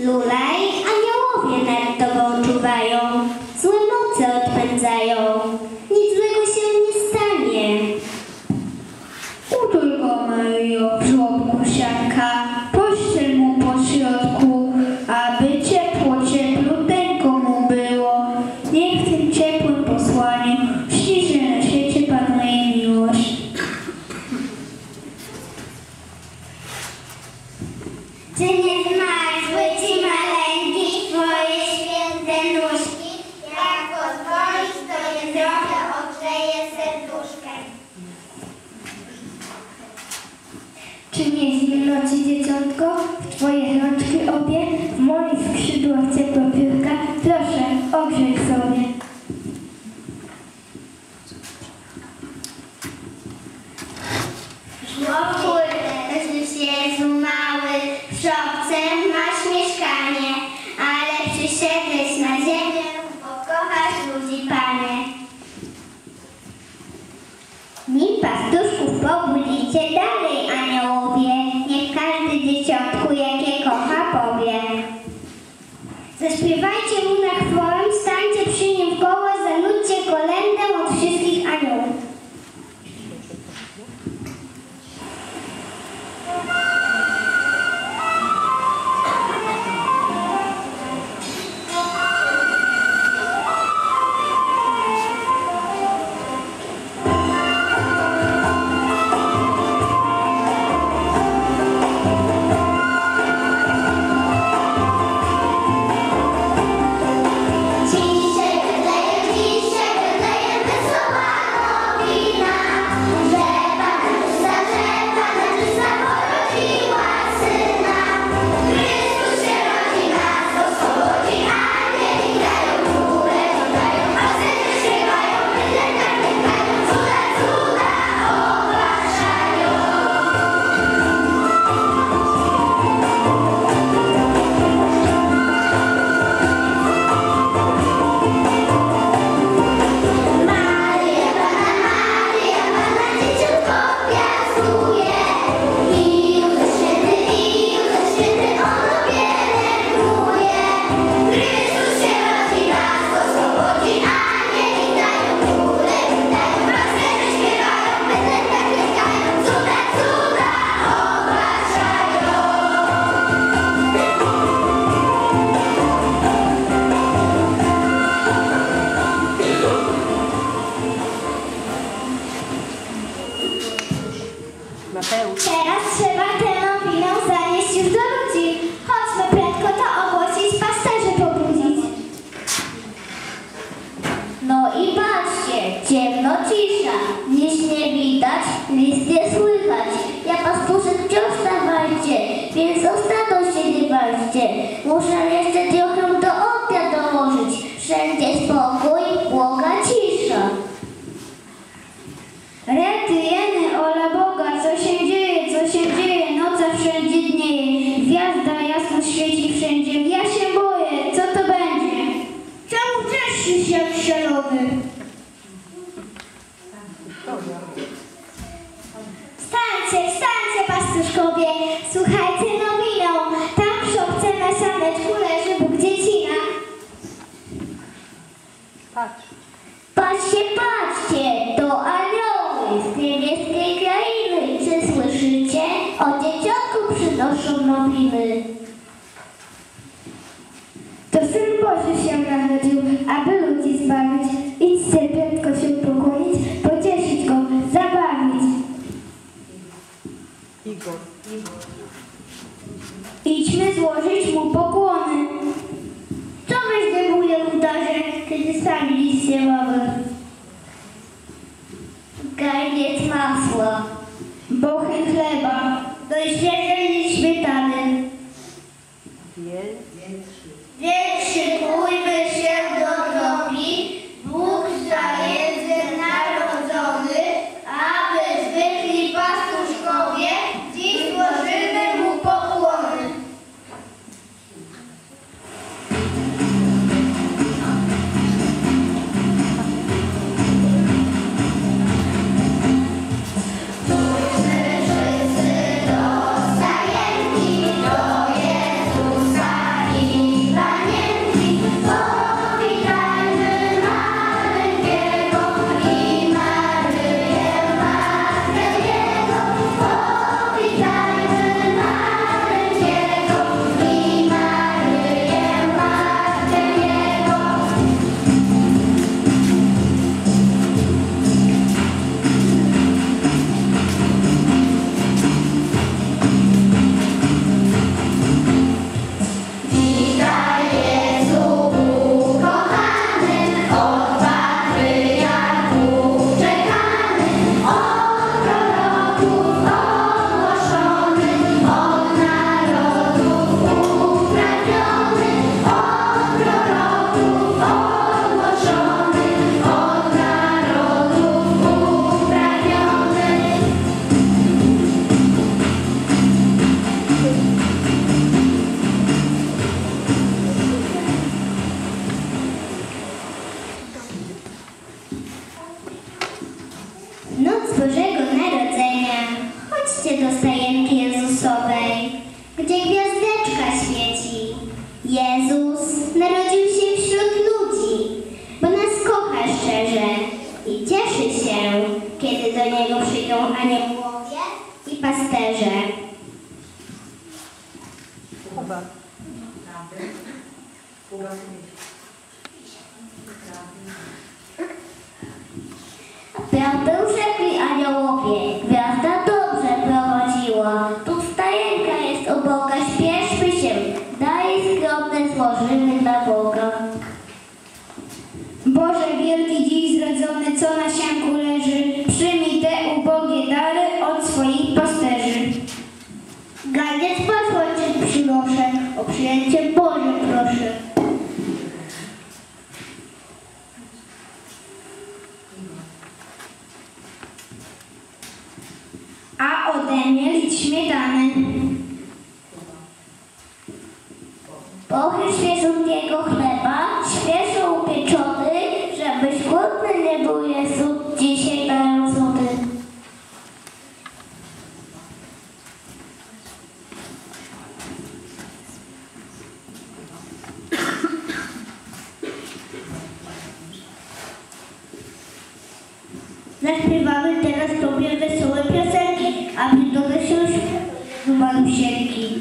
ciudad. Przynieśli nocy dzieciątko, w Twoje rączki obie, w moich skrzydłach ciepła piórka, proszę, ogrzej sobie. sobie. Zaśpiewajcie mu na chwałę was poszydzią wstawajcie, więc ostatnio się nie bawcie. Muszę jeszcze Zgarnieć masło. Bochy chleb. Zaśpiewamy teraz Tobie wesołe piosenki, aby donosił do malusieńki.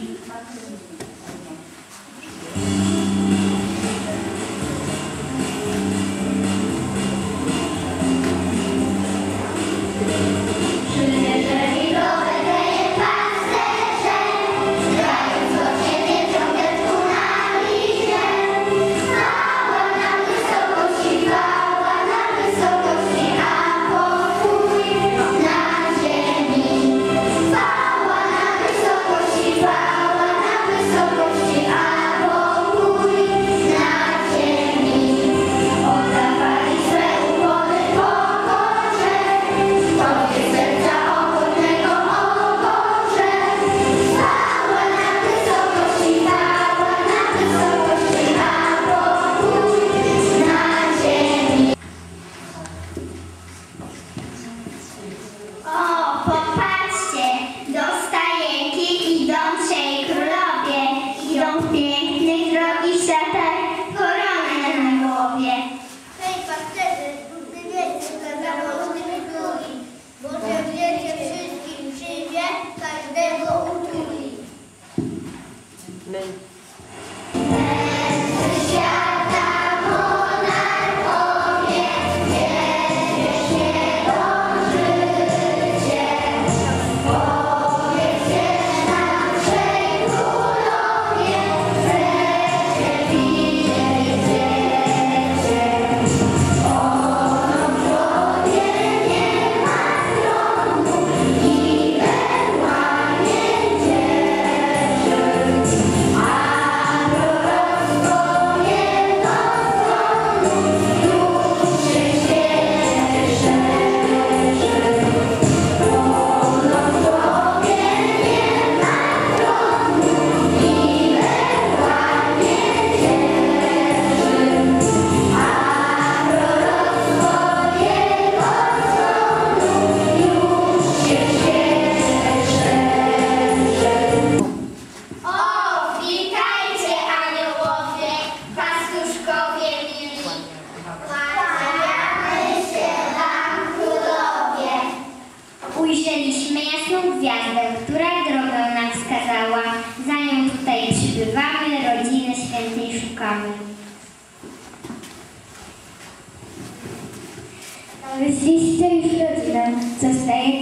say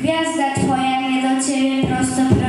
Gwiazda Twoja mnie do Ciebie prosto